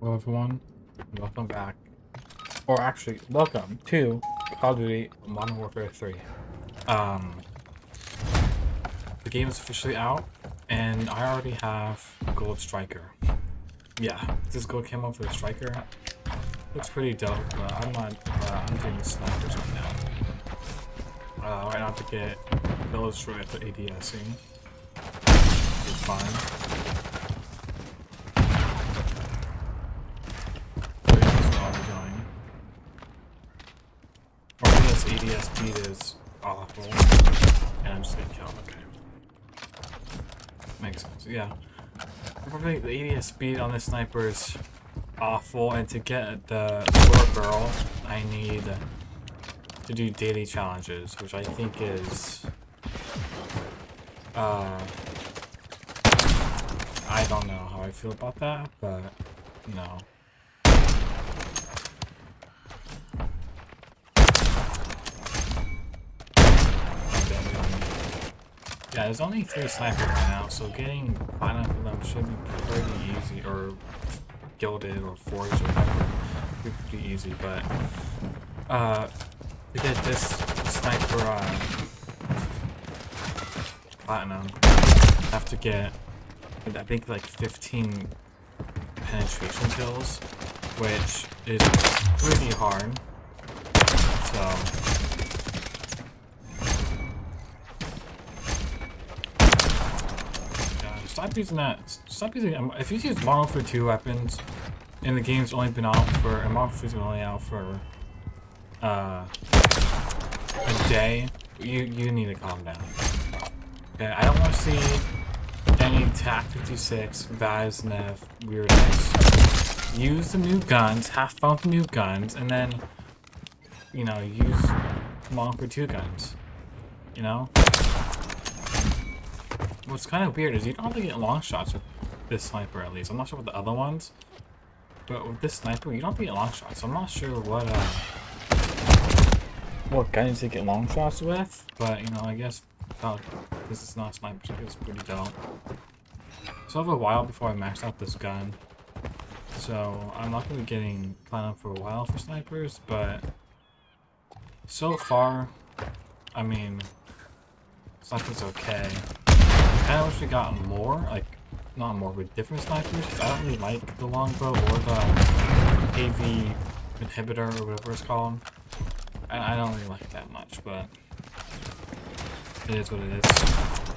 Hello everyone, welcome back. Or actually, welcome to Call of Duty Modern Warfare 3. Um, the game is officially out, and I already have Gold Striker. Yeah, this gold camo for the Striker looks pretty dope, but I'm not, uh, I'm doing snipers right now. Uh, right now to get those for the ADSing. It's fine. ADS speed is awful. And I'm just gonna kill him, okay. Makes sense, yeah. Probably the ADS speed on this sniper is awful, and to get the lower barrel, I need to do daily challenges, which I think is... Uh... I don't know how I feel about that, but no. Yeah, there's only three snipers right now, so getting platinum them should be pretty easy, or gilded, or forged, or whatever. Be pretty easy, but uh, to get this sniper uh, platinum, I have to get I think like 15 penetration kills, which is pretty hard. So stop using that. Stop using. Um, if you use Modern Warfare 2 weapons, and the game's only been out for, and Modern Warfare's been only out for, uh, a day, you you need to calm down. Okay, I don't want to see any TAQ 56, Vaznev weirdness. Use the new guns, have fun with the new guns, and then, you know, use Modern Warfare 2 guns. You know? What's kind of weird is you don't have to get long shots with this sniper at least. I'm not sure about the other ones. But with this sniper, you don't have to get long shots. So I'm not sure what uh, what guns to get long shots with. But, you know, I guess oh, this is not sniper, so it's pretty dope. So I have a while before I max out this gun. So I'm not going to be getting platinum for a while for snipers, but so far, I mean, sniper's okay of wish we got more, like, not more, but different snipers, because I don't really like the longbow or the KV inhibitor or whatever it's called. I, I don't really like that much, but it is what it is.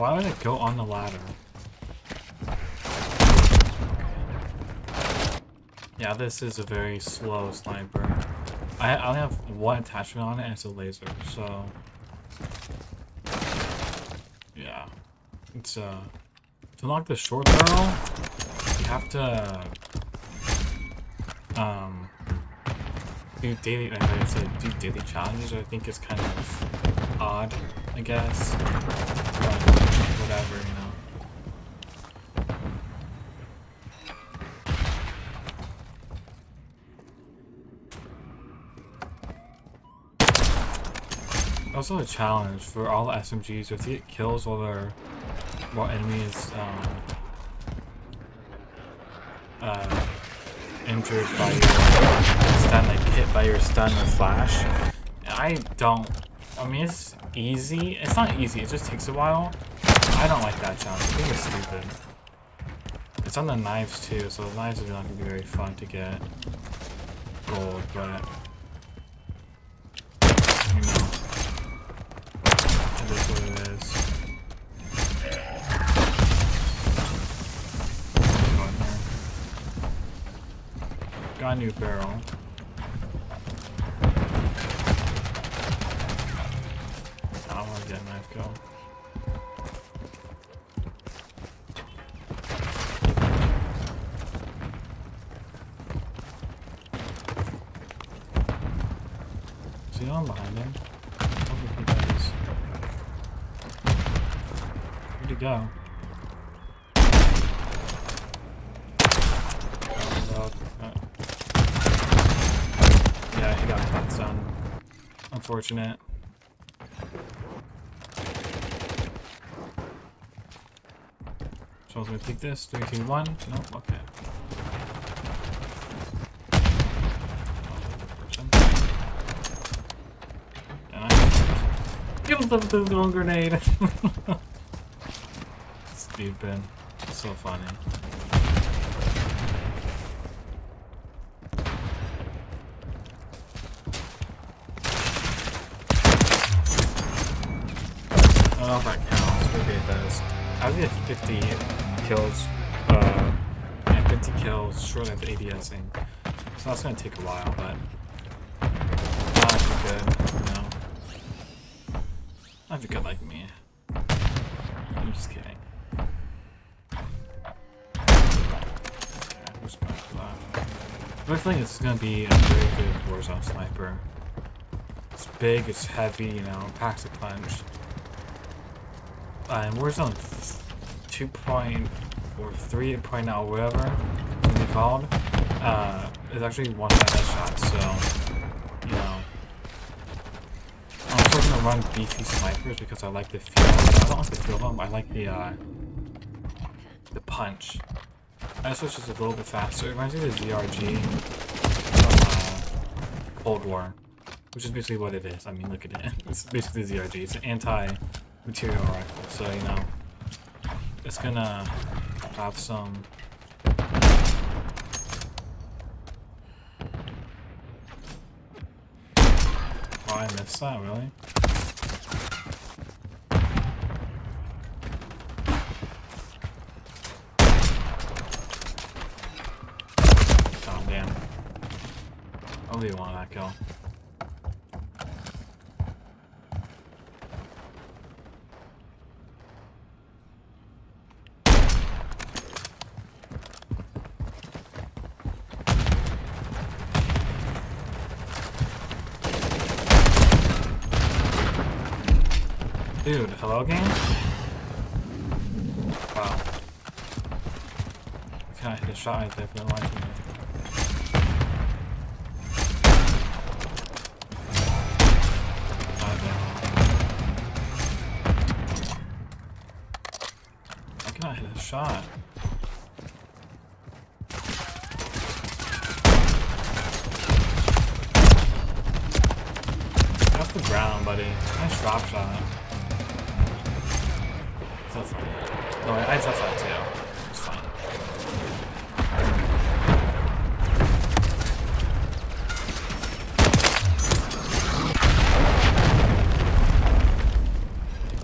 Why would it go on the ladder? Yeah, this is a very slow sniper. I, only have one attachment on it and it's a laser, so... Yeah. It's, uh... To unlock the short barrel, you have to... Um... Do daily, I said, do daily challenges, I think is kind of odd, I guess. But, whatever, you know. Also a challenge for all SMGs if you get kills while they're while enemy is um, uh, injured by your stun, like hit by your stun or flash. I don't I mean it's easy. It's not easy, it just takes a while. I don't like that challenge. I think it's stupid. It's on the knives too, so the knives are not going to be very fun to get gold, but... You know. It is what it is. Got a new barrel. He does. Where'd he go? Yeah, he got. Unfortunate. So I was gonna pick this. Three, two, one. Nope. Okay. Kills them with the little grenade. Stupid. So funny. If that counts. Maybe it does. I get 50 kills, uh, and 50 kills shortly after ADSing. So that's gonna take a while, but actually good, if good like me. I'm just kidding. I think it's gonna be a very good Warzone sniper. It's big, it's heavy, you know, packs a punch. And Warzone 2 point or 3 point now, whatever it's called, uh, is actually one shot so, you know. Gonna run beefy snipers because I like the feel. I don't like the feel of them, I like the, uh, the punch. I switch is a little bit faster. It reminds me of the ZRG from uh, Cold War, which is basically what it is. I mean, look at it. It's basically ZRG. It's an anti-material rifle, so you know, it's gonna have some. Oh, I missed that, really? Oh, damn. I really want that kill. Dude, hello game? Wow. Can I hit a shot right there for the life of me? Shot? Off the ground, buddy. Nice drop shot. Fine. No, I just that too. It's fine.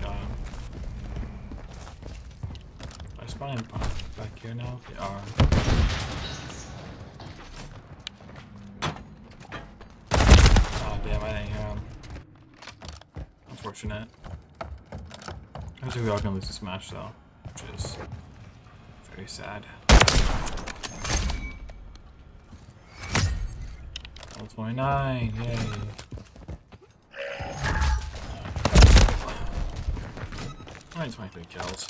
Got him. I spawn him back here now. They are. Oh damn, I didn't hear him. Unfortunate. I think we are gonna lose this match though, which is very sad. Level 29, yay. Alright, 23 kills.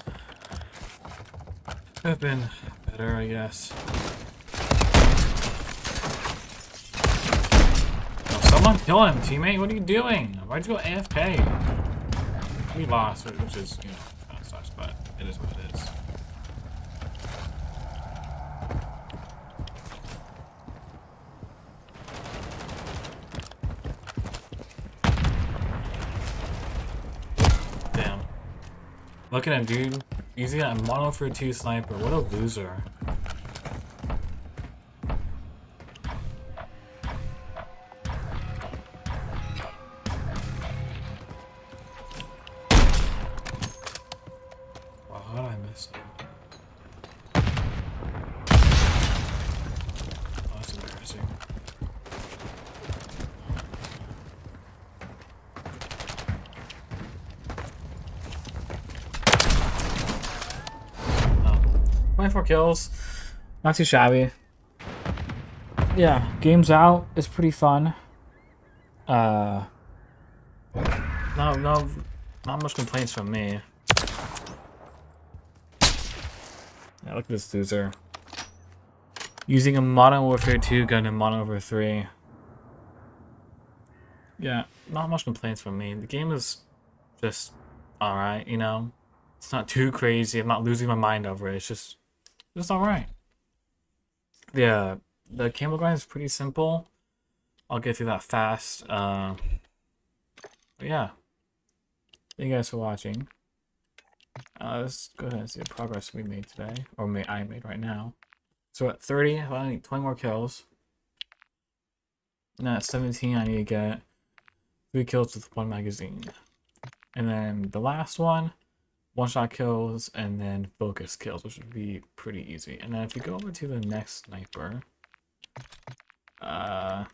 Could have been better, I guess. Oh, someone kill him, teammate. What are you doing? Why'd you go AFK? We lost, which is, you know, kind of sucks, but it is what it is. Damn. Look at him, dude. Using a Modern Warfare 2 sniper. What a loser. 24 kills. Not too shabby. Yeah, games out is pretty fun. Uh, No, no, not much complaints from me. Yeah, look at this loser. Using a Modern Warfare 2 gun in Modern Warfare 3. Yeah, not much complaints from me. The game is just alright, you know? It's not too crazy. I'm not losing my mind over it. It's just, just alright. Yeah, the camo grind is pretty simple. I'll get through that fast. Uh, yeah. Thank you guys for watching. Uh, let's go ahead and see the progress we made today, or may I made right now. So at 30, I need 20 more kills. And at 17, I need to get three kills with one magazine. And then the last one, one shot kills and then focus kills, which would be pretty easy. And then if you go over to the next sniper, uh,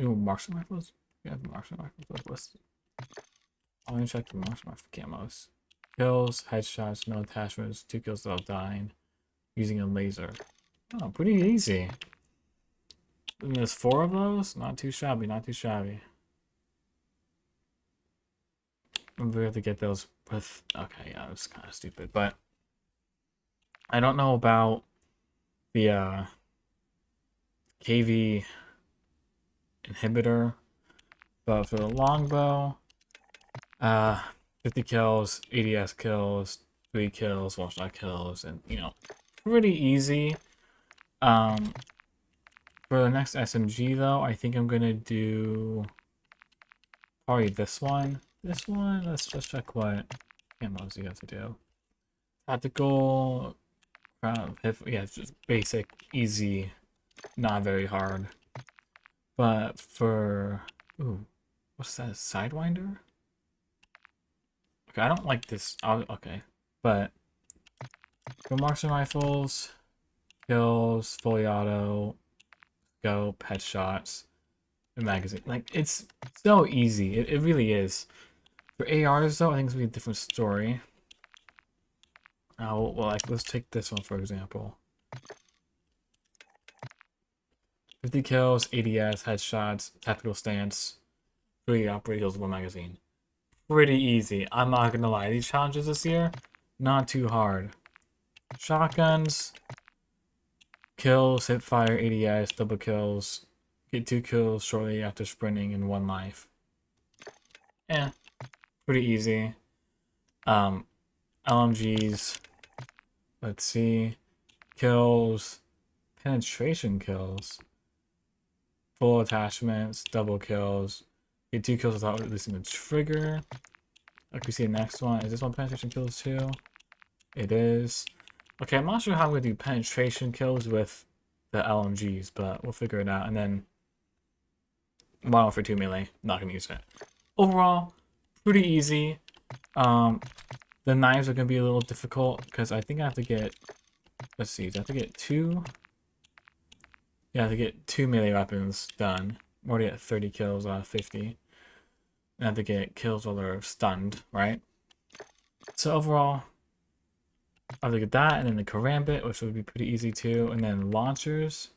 ooh, marksman rifles. Yeah, the marksman rifles listed. I'll even check the marksman rifle camos. Kills, headshots, no attachments, two kills without dying, using a laser. Oh, pretty easy. And there's four of those. Not too shabby. Not too shabby. We have to get those with... Okay, yeah, it's kind of stupid. But I don't know about the uh, KV inhibitor. But for the longbow, uh, 50 kills, ADS kills, 3 kills, one shot kills, and, you know, pretty easy. Um, for the next SMG, though, I think I'm going to do probably this one. This one, let's just check what camos you have to do. Tactical, crown, uh, yeah, it's just basic, easy, not very hard. But for, ooh, what's that, Sidewinder? Okay, I don't like this, I'll, okay, but for marksman rifles, kills, fully auto, scope, headshots, and magazine. Like, it's so easy. It, it really is. For ARs, though, I think it's going to be a different story. Uh, well, like, let's take this one, for example. 50 kills, ADS, headshots, tactical stance, 3 operate kills, 1 magazine. Pretty easy. I'm not gonna lie, these challenges this year, not too hard. Shotguns, kills, hip fire, ADS, double kills, get 2 kills shortly after sprinting and 1 life. Yeah, pretty easy. Um, LMGs, let's see, kills, penetration kills, full attachments, double kills, get two kills without releasing the trigger. Like we see the next one, is this one penetration kills too? It is. Okay, I'm not sure how I'm going to do penetration kills with the LMGs, but we'll figure it out. And then, Modern Warfare 2 melee, not going to use it. Overall, pretty easy. Um, the knives are going to be a little difficult because I think I have to get, let's see, I have to get two, yeah, I have to get two melee weapons done. I'm already at 30 kills out of 50. I have to get kills while they're stunned, right? So overall, I have to get that, and then the Karambit, which would be pretty easy too, and then launchers.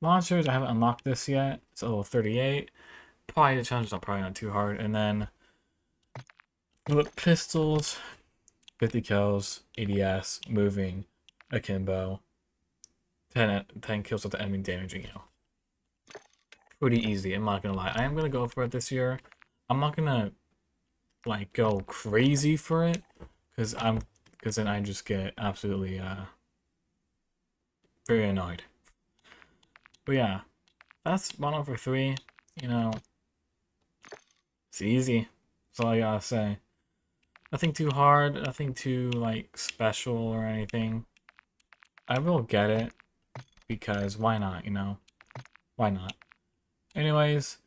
Launchers, I haven't unlocked this yet. It's a level 38. Probably the challenges are probably not too hard. And then Look, pistols, 50 kills, ADS, moving, akimbo, 10, 10 kills with the enemy damaging you. Pretty easy, I'm not gonna lie. I am gonna go for it this year. I'm not gonna, like, go crazy for it, because I'm, because then I just get absolutely, uh, very annoyed. But yeah, that's one over three, you know, it's easy. That's all I gotta say. Nothing too hard, nothing too, like, special or anything. I will get it, because why not, you know? Why not? Anyways,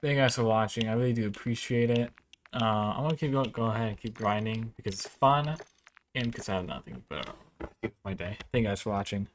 thank you guys for watching. I really do appreciate it. Uh, I'm gonna keep going, go ahead and keep grinding because it's fun and because I have nothing but my day. Thank you guys for watching.